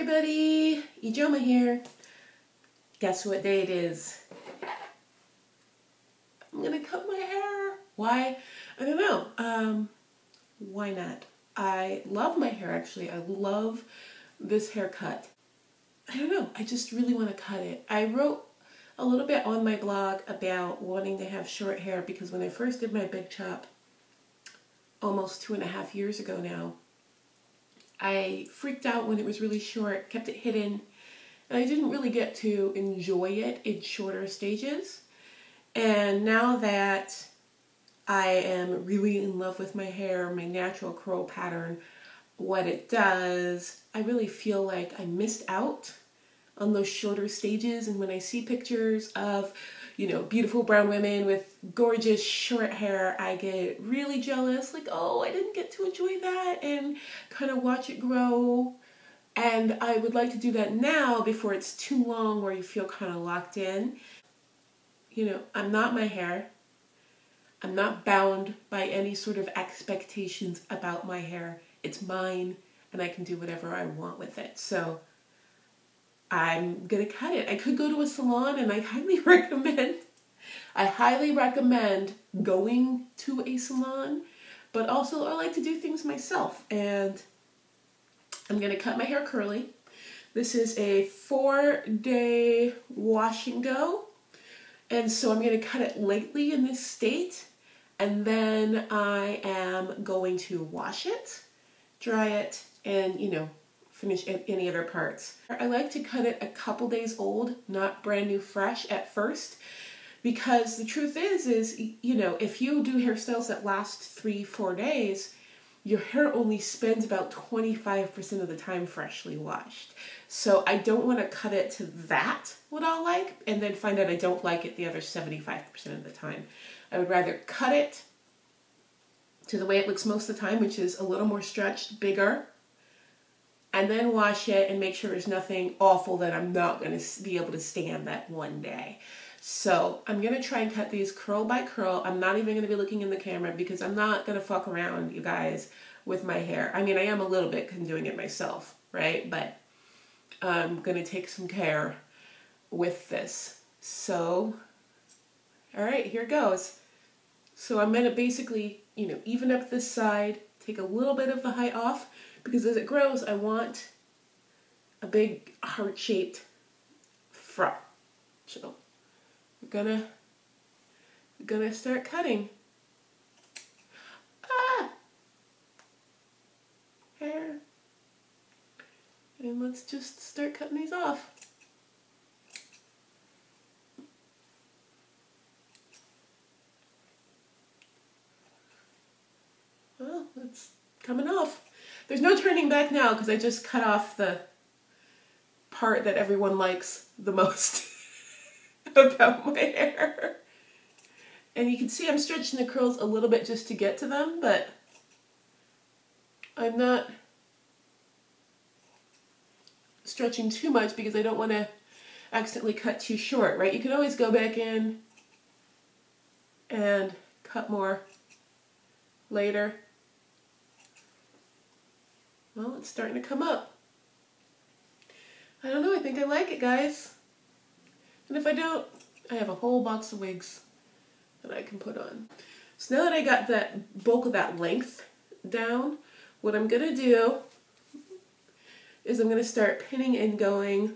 everybody, Ijoma here. Guess what day it is? I'm gonna cut my hair. Why? I don't know. Um, why not? I love my hair actually. I love this haircut. I don't know. I just really want to cut it. I wrote a little bit on my blog about wanting to have short hair because when I first did my big chop almost two and a half years ago now, I freaked out when it was really short, kept it hidden, and I didn't really get to enjoy it in shorter stages. And now that I am really in love with my hair, my natural curl pattern, what it does, I really feel like I missed out on those shorter stages. And when I see pictures of, you know, beautiful brown women with gorgeous short hair, I get really jealous. Like, oh, I didn't get to enjoy that and kind of watch it grow. And I would like to do that now before it's too long where you feel kind of locked in. You know, I'm not my hair. I'm not bound by any sort of expectations about my hair. It's mine and I can do whatever I want with it. So I'm gonna cut it. I could go to a salon and I highly recommend I highly recommend going to a salon, but also I like to do things myself and I'm gonna cut my hair curly. This is a four day wash and go. And so I'm gonna cut it lightly in this state and then I am going to wash it, dry it, and you know, finish any other parts. I like to cut it a couple days old, not brand new fresh at first, because the truth is, is, you know, if you do hairstyles that last three, four days, your hair only spends about 25% of the time freshly washed. So I don't want to cut it to that, what I'll like, and then find out I don't like it the other 75% of the time. I would rather cut it to the way it looks most of the time, which is a little more stretched, bigger, and then wash it and make sure there's nothing awful that I'm not going to be able to stand that one day. So I'm going to try and cut these curl by curl. I'm not even going to be looking in the camera because I'm not going to fuck around, you guys, with my hair. I mean, I am a little bit doing it myself, right? But I'm going to take some care with this. So, all right, here goes. So I'm going to basically, you know, even up this side, take a little bit of the height off, because as it grows, I want a big heart-shaped fro. So we're gonna we're gonna start cutting. Ah, hair, and let's just start cutting these off. Well, it's coming off. There's no turning back now because I just cut off the part that everyone likes the most about my hair. And you can see I'm stretching the curls a little bit just to get to them, but I'm not stretching too much because I don't want to accidentally cut too short, right? You can always go back in and cut more later. Well, it's starting to come up. I don't know, I think I like it, guys. And if I don't, I have a whole box of wigs that I can put on. So now that I got that bulk of that length down, what I'm going to do is I'm going to start pinning and going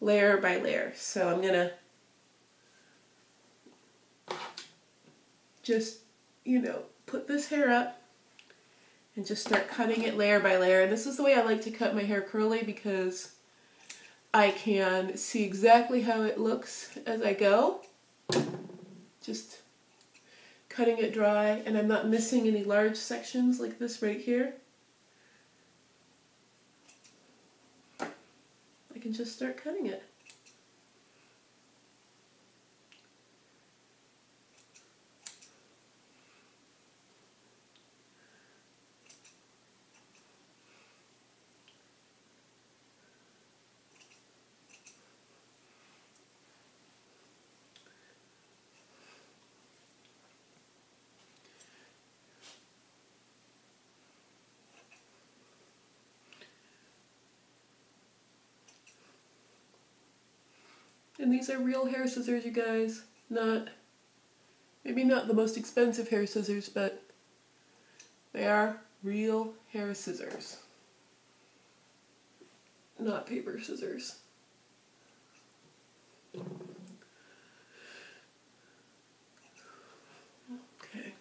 layer by layer. So I'm going to just, you know, put this hair up and just start cutting it layer by layer. And this is the way I like to cut my hair curly because I can see exactly how it looks as I go. Just cutting it dry and I'm not missing any large sections like this right here. I can just start cutting it. And these are real hair scissors, you guys. Not, maybe not the most expensive hair scissors, but they are real hair scissors. Not paper scissors. Okay.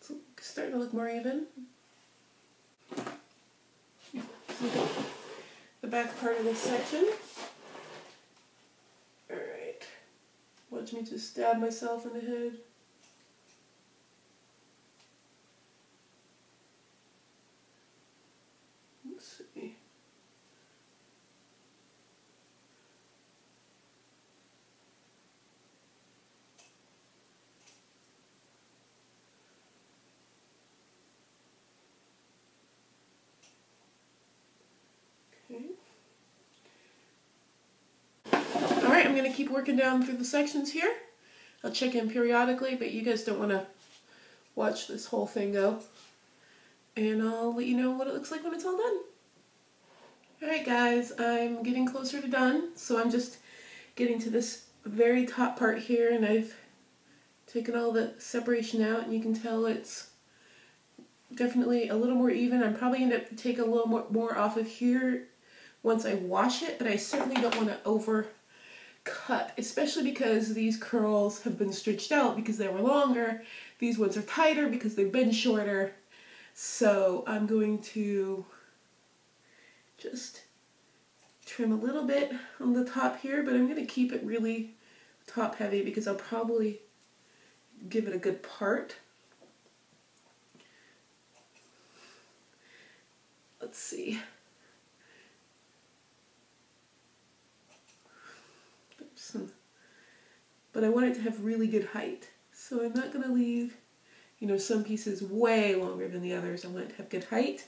It's starting to look more even. the back part of this section. Alright. Watch me to stab myself in the head. Let's see. Alright, I'm going to keep working down through the sections here. I'll check in periodically, but you guys don't want to watch this whole thing go. And I'll let you know what it looks like when it's all done. Alright guys, I'm getting closer to done, so I'm just getting to this very top part here and I've taken all the separation out and you can tell it's definitely a little more even. I'm probably going to take a little more, more off of here once I wash it, but I certainly don't want to over cut, especially because these curls have been stretched out because they were longer. These ones are tighter because they've been shorter. So I'm going to just trim a little bit on the top here, but I'm going to keep it really top heavy because I'll probably give it a good part. Let's see. but I want it to have really good height. So I'm not going to leave, you know, some pieces way longer than the others. I want it to have good height,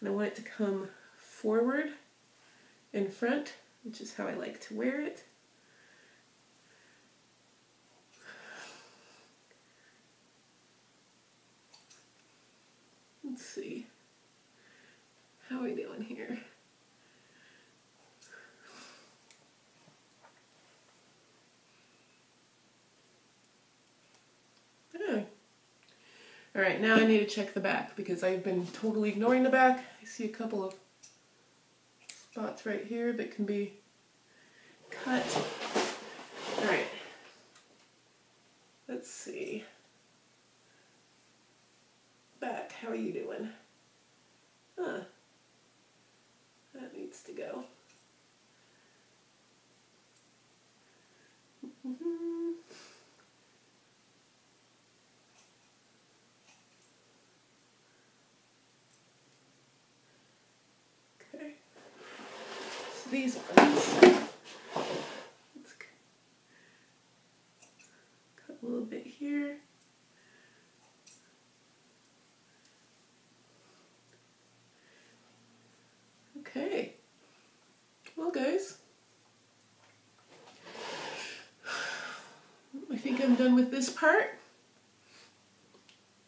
and I want it to come forward in front, which is how I like to wear it. Let's see. How are we doing here? All right, now I need to check the back because I've been totally ignoring the back. I see a couple of spots right here that can be cut. All right, let's see. Back, how are you doing? Huh, that needs to go. Mm -hmm. these ones. Let's cut a little bit here. Okay. Well, guys, I think I'm done with this part.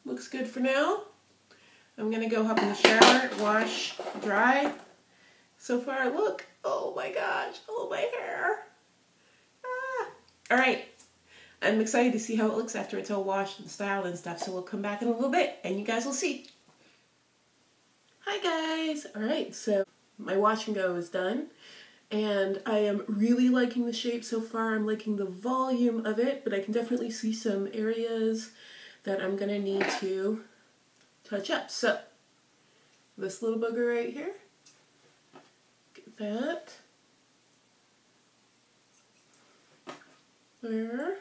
Looks good for now. I'm going to go hop in the shower, wash, dry. So far, look, Oh my gosh. Oh, my hair. Ah. All right. I'm excited to see how it looks after it's all washed and styled and stuff. So we'll come back in a little bit and you guys will see. Hi guys. All right. So my wash and go is done. And I am really liking the shape so far. I'm liking the volume of it, but I can definitely see some areas that I'm to need to touch up. So this little booger right here get that. There.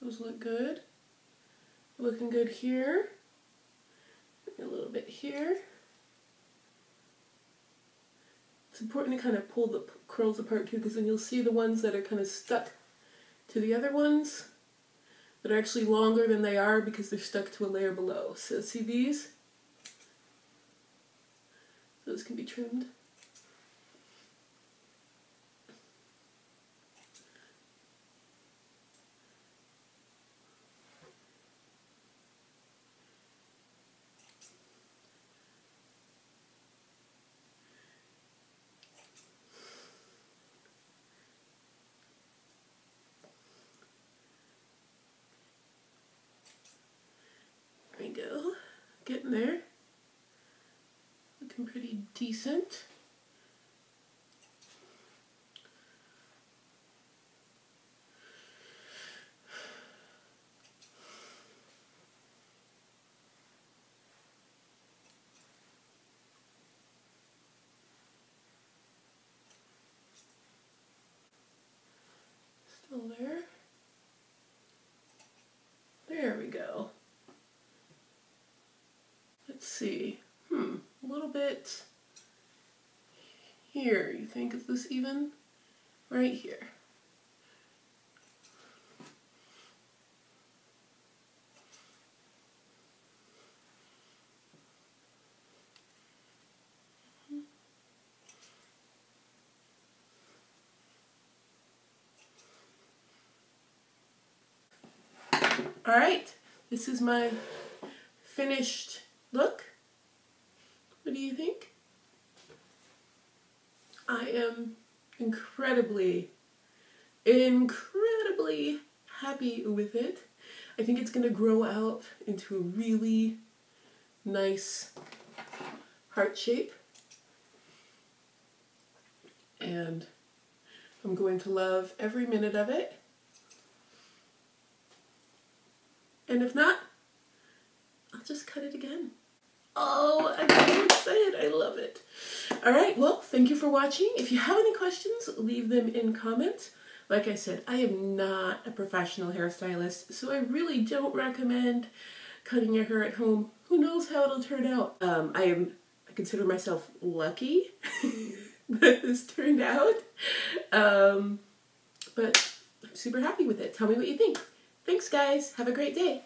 Those look good. Looking good here. A little bit here. It's important to kind of pull the curls apart too because then you'll see the ones that are kind of stuck to the other ones that are actually longer than they are because they're stuck to a layer below. So see these? Those can be trimmed. Getting there. Looking pretty decent. Still there. There we go. Let's see. Hmm, a little bit here. You think is this even? Right here. All right, this is my finished look. What do you think? I am incredibly, incredibly happy with it. I think it's going to grow out into a really nice heart shape. And I'm going to love every minute of it. And if not, just cut it again. Oh, I'm so excited. I love it. All right, well, thank you for watching. If you have any questions, leave them in comments. Like I said, I am not a professional hairstylist, so I really don't recommend cutting your hair at home. Who knows how it'll turn out? Um, I am, I consider myself lucky that this turned out. Um, but I'm super happy with it. Tell me what you think. Thanks, guys. Have a great day.